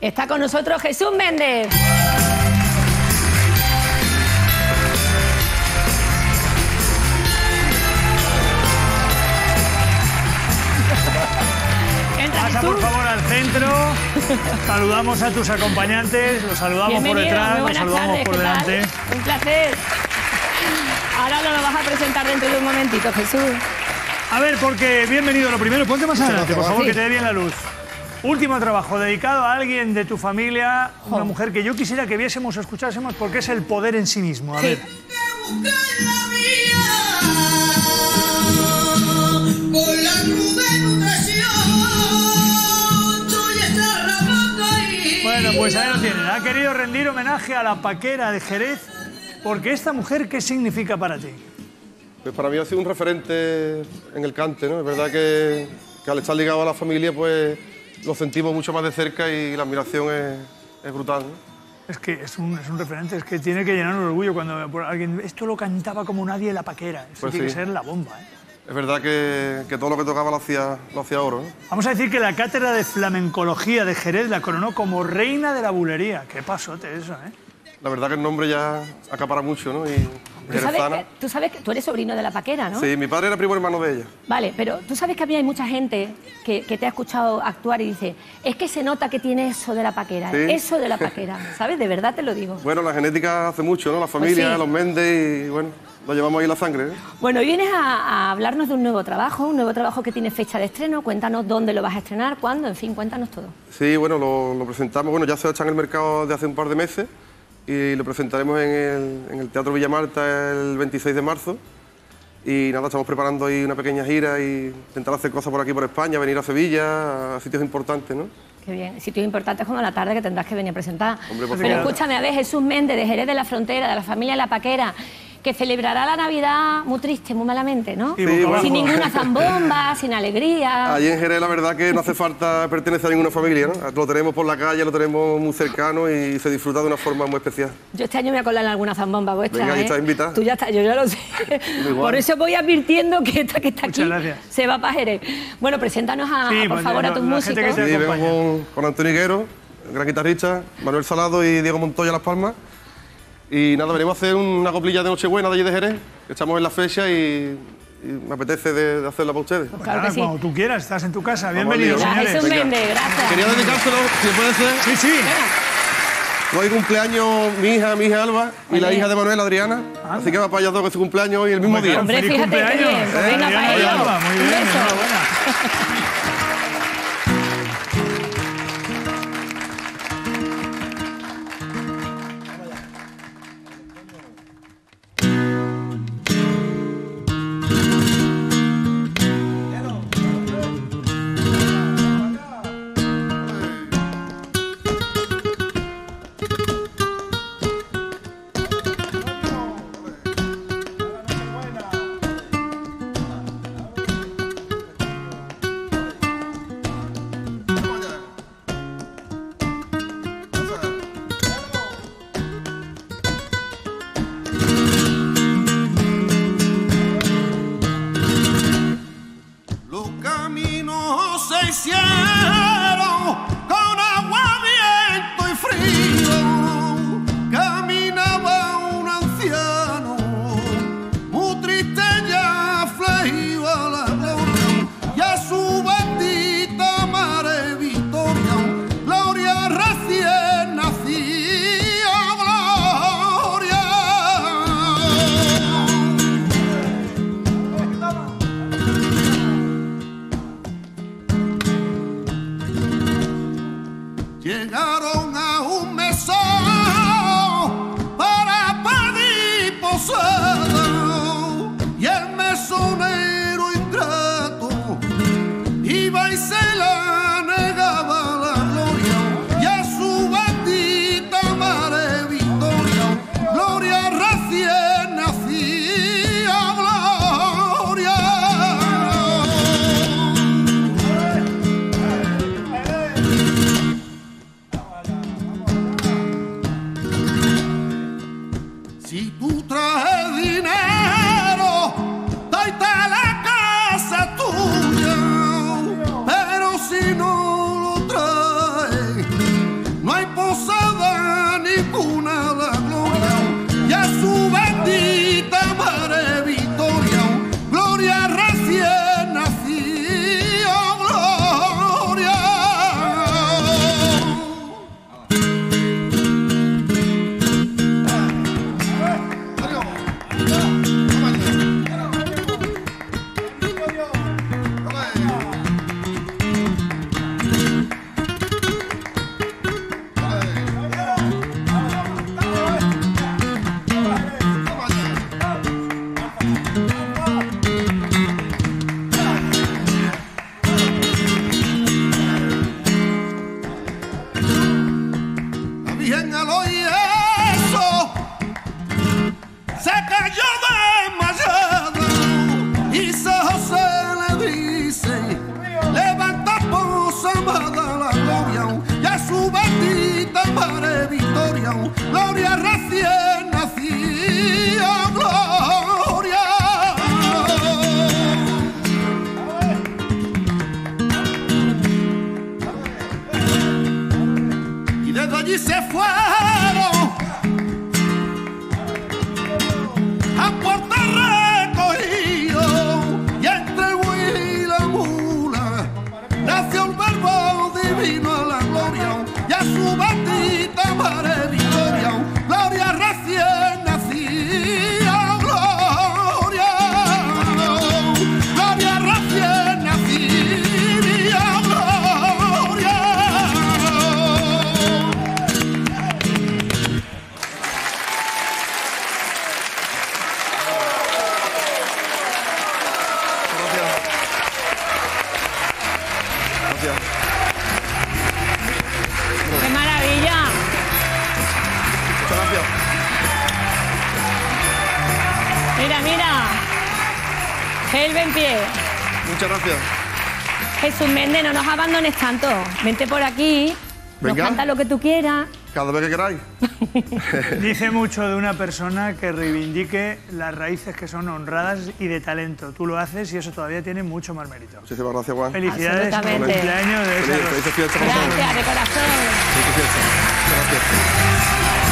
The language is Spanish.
Está con nosotros Jesús Méndez. Entra Pasa por favor al centro. Saludamos a tus acompañantes, los saludamos por detrás, los saludamos tardes, por delante. Un placer. Ahora nos lo vas a presentar dentro de un momentito, Jesús. A ver, porque bienvenido. Lo primero, ponte más adelante, por favor, Sí. que te dé bien la luz. Último trabajo dedicado a alguien de tu familia, una mujer que yo quisiera que viésemos o escuchásemos porque es el poder en sí mismo. A Sí. ver. Con la nube Bueno, pues ahí lo tienen. Ha querido rendir homenaje a la paquera de Jerez porque esta mujer, ¿qué significa para ti? Pues para mí ha sido un referente en el cante, ¿no? Es verdad que, que al estar ligado a la familia, pues lo sentimos mucho más de cerca y la admiración es, es brutal, ¿no? Es que es un, es un referente, es que tiene que llenarnos de orgullo cuando alguien. Esto lo cantaba como nadie la paquera. Esto Pues tiene sí. que ser la bomba. ¿eh? Es verdad que, que todo lo que tocaba lo hacía, lo hacía oro, ¿no? Vamos a decir que la cátedra de flamencología de Jerez la coronó como reina de la bulería. Qué pasote eso, ¿eh? La verdad que el nombre ya acapara mucho, ¿no? Y Tú sabes, que, tú sabes que tú eres sobrino de la paquera, ¿no? Sí, mi padre era primo hermano de ella. Vale, pero tú sabes que a mí hay mucha gente que, que te ha escuchado actuar y dice, es que se nota que tiene eso de la paquera, Sí. eso de la paquera, ¿sabes? De verdad te lo digo. Bueno, la genética hace mucho, ¿no? La familia, Pues sí. los Méndez y, bueno, lo llevamos ahí la sangre, ¿eh? Bueno, hoy vienes a, a hablarnos de un nuevo trabajo, un nuevo trabajo que tiene fecha de estreno. Cuéntanos dónde lo vas a estrenar, cuándo, en fin, cuéntanos todo. Sí, bueno, lo, lo presentamos, bueno, ya se está en el mercado de hace un par de meses y lo presentaremos en el, en el Teatro Villa Marta el 26 de marzo. Y nada, estamos preparando ahí una pequeña gira y intentar hacer cosas por aquí, por España, venir a Sevilla, a sitios importantes, ¿no? Qué bien. Sitios importantes como la tarde que tendrás que venir a presentar. Hombre, por Pero favor. escúchame, a ver, Jesús Méndez, de Jerez de la Frontera, de la familia La Paquera, que celebrará la Navidad muy triste, muy malamente, ¿no? Sí. Sin ninguna zambomba, sin alegría. Allí en Jerez la verdad que no hace falta pertenecer a ninguna familia, ¿no? Lo tenemos por la calle, lo tenemos muy cercano y se disfruta de una forma muy especial. Yo este año me voy a colar en alguna zambomba vuestra. Venga, ahí ¿eh? estás invitada. Tú ya estás, yo ya lo sé. Por eso voy advirtiendo que esta que está Muchas aquí gracias. se va para Jerez. Bueno, preséntanos a, Sí, a, por pues, favor, a tus músicos. que Sí, vengo con, con Antonio Higuero, gran guitarrista, Manuel Salado y Diego Montoya Las Palmas. Y nada, venimos a hacer una coplilla de Nochebuena de allí de Jerez, que estamos en la fecha y, y me apetece de, de hacerla para ustedes. Claro que sí. Cuando tú quieras, estás en tu casa. Bienvenido, señores. Jesús Venga. Méndez, gracias. Quería dedicárselo, si puede ser, Sí, sí. hoy cumpleaños mi hija, mi hija Alba, y la hija de Manuel, Adriana. Así que va para allá dos que su cumpleaños hoy el mismo Hombre, día. Hombre, fíjate cumpleaños. bien. Pues Eh, venga Adriana para y ello. Alba, Muy Un bien, beso. enhorabuena. Llegaron gloria recién nacida gloria. Y desde allí se fueron Gel en pie. Muchas gracias. Jesús Méndez, no nos abandones tanto. Vente por aquí. Nos canta lo que tú quieras. Cada vez que queráis. Dice mucho de una persona que reivindique las raíces que son honradas y de talento. Tú lo haces y eso todavía tiene mucho más mérito. Muchísimas gracias, Juan. Felicidades por el Absolutamente. cumpleaños de esa Feliz-. Gracias, de corazón. Gracias.